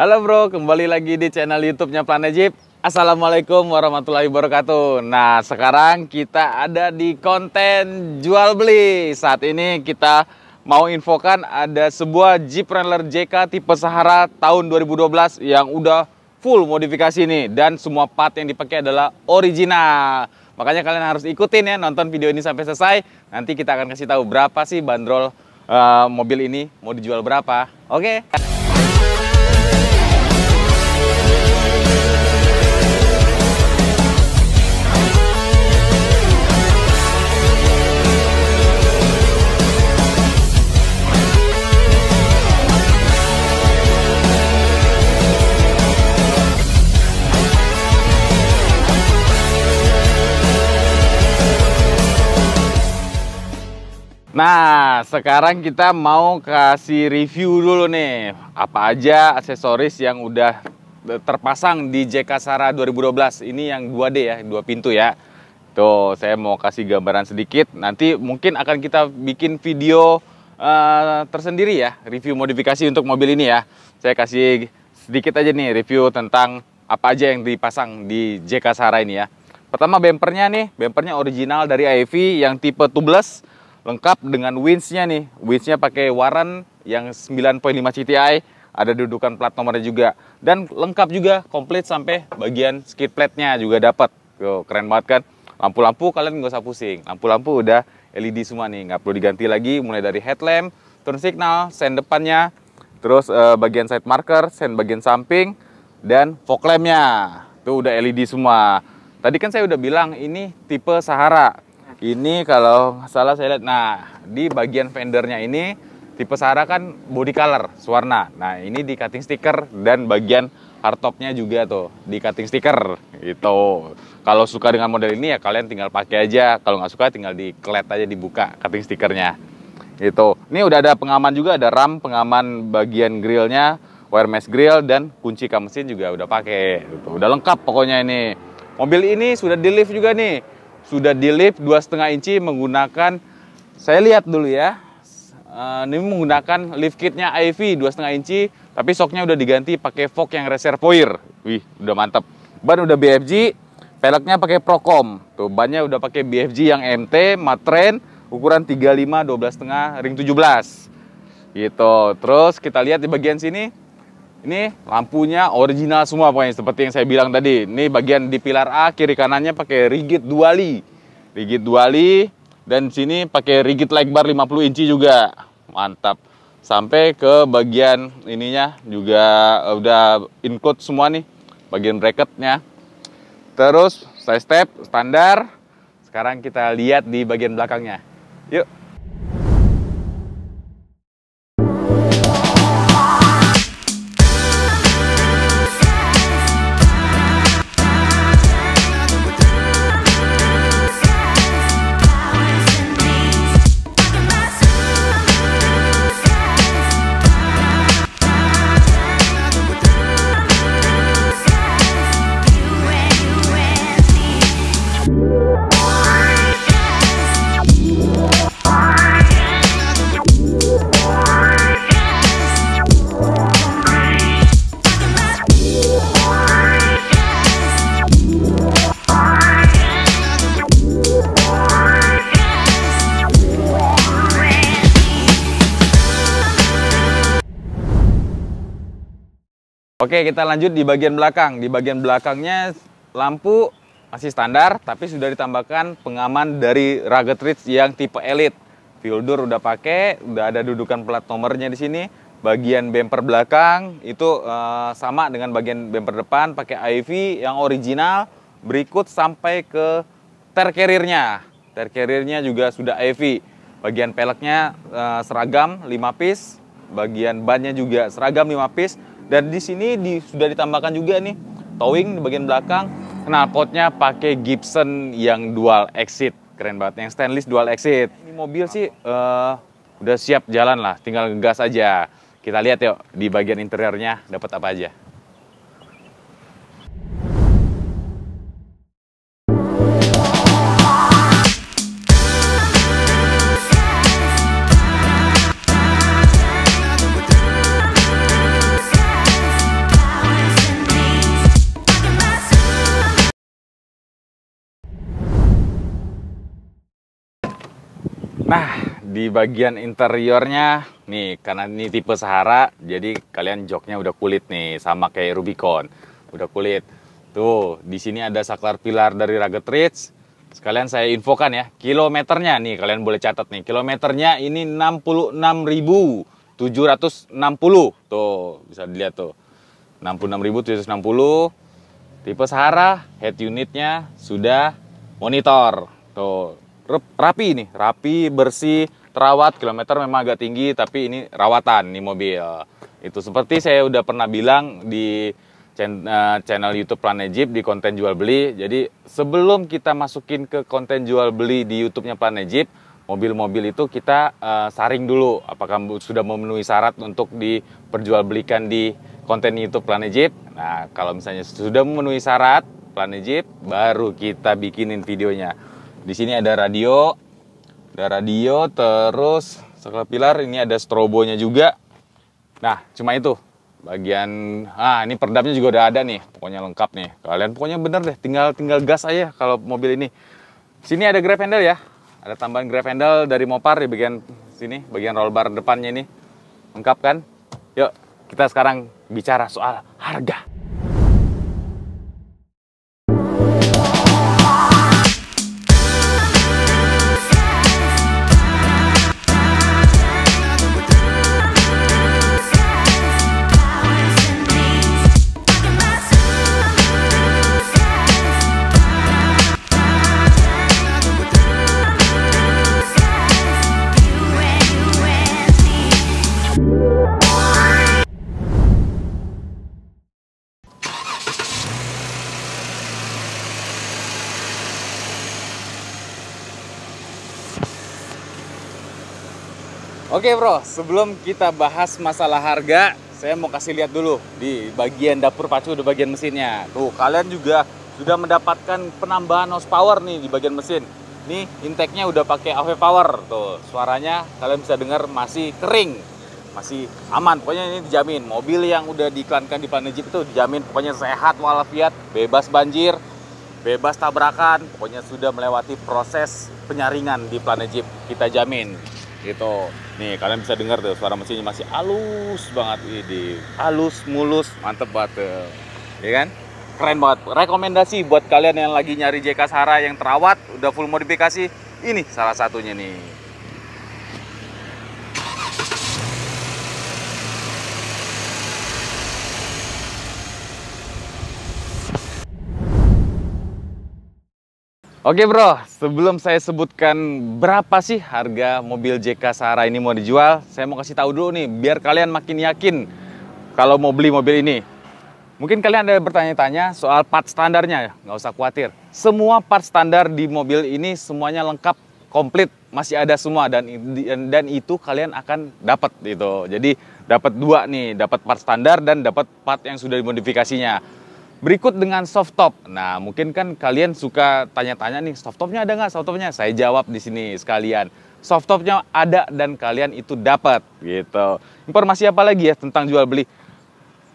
Halo bro, kembali lagi di channel YouTube-nya Planet Jeep. Assalamualaikum warahmatullahi wabarakatuh. Nah, sekarang kita ada di konten jual beli. Saat ini kita mau infokan ada sebuah Jeep Wrangler JK tipe Sahara tahun 2012 yang udah full modifikasi nih dan semua part yang dipakai adalah original. Makanya kalian harus ikutin ya nonton video ini sampai selesai. Nanti kita akan kasih tahu berapa sih bandrol uh, mobil ini mau dijual berapa. Oke. Okay? Nah, sekarang kita mau kasih review dulu nih. Apa aja aksesoris yang udah terpasang di JK Sara 2012. Ini yang 2D ya, dua pintu ya. Tuh, saya mau kasih gambaran sedikit. Nanti mungkin akan kita bikin video uh, tersendiri ya, review modifikasi untuk mobil ini ya. Saya kasih sedikit aja nih review tentang apa aja yang dipasang di JK Sara ini ya. Pertama bempernya nih, bempernya original dari AV yang tipe tubeless lengkap dengan winch-nya nih. Winch-nya pakai Warren yang 9.5 CTI, ada dudukan plat nomornya juga. Dan lengkap juga komplit sampai bagian skid plate-nya juga dapat. Keren banget kan? Lampu-lampu kalian nggak usah pusing. Lampu-lampu udah LED semua nih, nggak perlu diganti lagi. Mulai dari headlamp, turn signal, sen depannya, terus uh, bagian side marker, sen bagian samping, dan fog lamp-nya. Tuh udah LED semua. Tadi kan saya udah bilang ini tipe Sahara ini kalau salah saya lihat, nah di bagian fendernya ini tipe Sahara kan body color, warna. Nah ini di cutting sticker dan bagian hardtopnya juga tuh di cutting sticker gitu. Kalau suka dengan model ini ya kalian tinggal pakai aja. Kalau nggak suka tinggal di klet aja dibuka cutting stickernya. Itu. Ini udah ada pengaman juga, ada ram pengaman bagian grillnya, wire mesh grill dan kunci kap juga udah pakai. Gitu. Udah lengkap pokoknya ini. Mobil ini sudah di lift juga nih sudah di lift dua setengah inci menggunakan saya lihat dulu ya. Uh, ini menggunakan lift kitnya IV dua setengah inci tapi soknya udah diganti pakai fork yang reservoir. Wih udah mantap ban udah BFG peleknya pakai Procom. Tuh bannya udah pakai BFG yang MT matren ukuran 35 12 setengah ring 17 gitu. Terus kita lihat di bagian sini ini lampunya original semua pokoknya seperti yang saya bilang tadi. Ini bagian di pilar A kiri kanannya pakai rigid duali. Rigid duali dan sini pakai rigid light bar 50 inci juga. Mantap. Sampai ke bagian ininya juga eh, udah include semua nih. Bagian bracketnya. Terus side step standar. Sekarang kita lihat di bagian belakangnya. Yuk. Oke, kita lanjut di bagian belakang. Di bagian belakangnya lampu masih standar, tapi sudah ditambahkan pengaman dari Rugged Ridge yang tipe Elite. Fuel door udah pakai, udah ada dudukan plat nomornya di sini. Bagian bumper belakang itu uh, sama dengan bagian bumper depan, pakai IV yang original. Berikut sampai ke ter carrier-nya. Ter carrier-nya juga sudah IV. Bagian peleknya uh, seragam 5 piece, bagian bannya juga seragam 5 piece dan di sini di, sudah ditambahkan juga nih towing di bagian belakang. Knalpotnya pakai Gibson yang dual exit. Keren banget, yang stainless dual exit. Ini mobil sih uh, udah siap jalan lah, tinggal gas aja. Kita lihat yuk di bagian interiornya dapat apa aja. Di bagian interiornya nih karena ini tipe Sahara, jadi kalian joknya udah kulit nih sama kayak Rubicon. Udah kulit. Tuh, di sini ada saklar pilar dari Rugged Ridge. Sekalian saya infokan ya, kilometernya nih kalian boleh catat nih. Kilometernya ini 66.760. Tuh, bisa dilihat tuh. 66.760. Tipe Sahara, head unitnya sudah monitor. Tuh, rapi ini, rapi, bersih, terawat. Kilometer memang agak tinggi, tapi ini rawatan nih mobil. Itu seperti saya udah pernah bilang di eh, channel YouTube Planet Jeep di konten jual beli. Jadi sebelum kita masukin ke konten jual beli di YouTube-nya Planet Jeep, mobil-mobil itu kita uh, saring dulu apakah sudah memenuhi syarat untuk diperjualbelikan di konten YouTube Planet Jeep. Nah, kalau misalnya sudah memenuhi syarat Planet Jeep, baru kita bikinin videonya. Di sini ada radio, ada radio, terus pilar ini ada strobonya juga. Nah, cuma itu. Bagian ah ini perdamnya juga udah ada nih pokoknya lengkap nih. Kalian pokoknya bener deh tinggal tinggal gas aja kalau mobil ini. Sini ada grab handle ya. Ada tambahan grab handle dari Mopar di bagian sini bagian roll bar depannya ini. Lengkap kan? Yuk kita sekarang bicara soal harga Oke bro, sebelum kita bahas masalah harga, saya mau kasih lihat dulu di bagian dapur pacu di bagian mesinnya. Tuh, kalian juga sudah mendapatkan penambahan horsepower nih di bagian mesin. Nih, intake-nya udah pakai AV power. Tuh, suaranya kalian bisa dengar masih kering. Masih aman, pokoknya ini dijamin. Mobil yang udah diiklankan di Planet Jeep itu dijamin pokoknya sehat walafiat, bebas banjir, bebas tabrakan, pokoknya sudah melewati proses penyaringan di Planet Jeep. Kita jamin gitu. Nih kalian bisa dengar tuh suara mesinnya masih halus banget. Ini halus mulus. Mantep banget tuh. Ya kan? Keren banget. Rekomendasi buat kalian yang lagi nyari JK Sahara yang terawat udah full modifikasi ini salah satunya nih Oke bro, sebelum saya sebutkan berapa sih harga mobil JK Sahara ini mau dijual, saya mau kasih tahu dulu nih, biar kalian makin yakin kalau mau beli mobil ini. Mungkin kalian ada bertanya-tanya soal part standarnya, ya, nggak usah khawatir. Semua part standar di mobil ini semuanya lengkap, komplit, masih ada semua dan dan itu kalian akan dapat gitu. Jadi dapat dua nih, dapat part standar dan dapat part yang sudah dimodifikasinya. Berikut dengan soft top. Nah, mungkin kan kalian suka tanya-tanya nih, soft topnya ada nggak? Soft topnya saya jawab di sini sekalian. Soft topnya ada dan kalian itu dapat gitu. Informasi apa lagi ya tentang jual beli?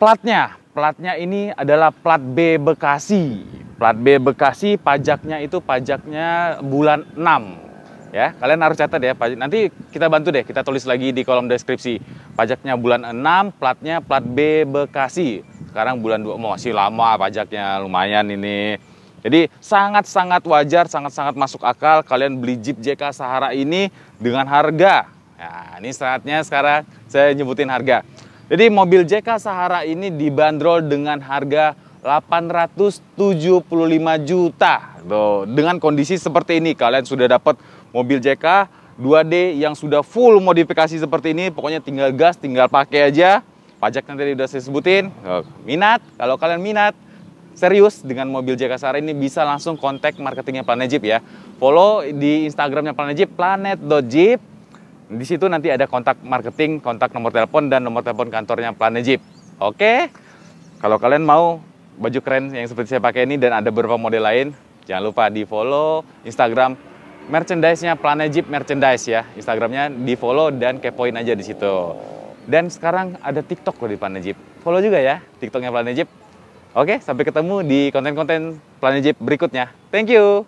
Platnya, platnya ini adalah plat B Bekasi. Plat B Bekasi pajaknya itu pajaknya bulan 6 ya kalian harus catat ya nanti kita bantu deh kita tulis lagi di kolom deskripsi pajaknya bulan 6 platnya plat B Bekasi sekarang bulan 2 masih lama pajaknya lumayan ini. Jadi sangat-sangat wajar, sangat-sangat masuk akal kalian beli Jeep JK Sahara ini dengan harga. Nah, ini saatnya sekarang saya nyebutin harga. Jadi mobil JK Sahara ini dibanderol dengan harga 875 juta. Tuh, dengan kondisi seperti ini kalian sudah dapat mobil JK 2D yang sudah full modifikasi seperti ini, pokoknya tinggal gas, tinggal pakai aja pajak nanti udah saya sebutin. Minat, kalau kalian minat, serius dengan mobil JK Sara ini bisa langsung kontak marketingnya Planet Jeep ya. Follow di Instagramnya Planet Jeep, planet.jeep. Di situ nanti ada kontak marketing, kontak nomor telepon dan nomor telepon kantornya Planet Jeep. Oke? Kalau kalian mau baju keren yang seperti saya pakai ini dan ada beberapa model lain, jangan lupa di follow Instagram merchandise-nya Planet Jeep Merchandise ya. Instagramnya di follow dan kepoin aja di situ. Dan sekarang ada TikTok loh di Planet Jeep. Follow juga ya TikToknya Planet Jeep. Oke, sampai ketemu di konten-konten Planet Jeep berikutnya. Thank you.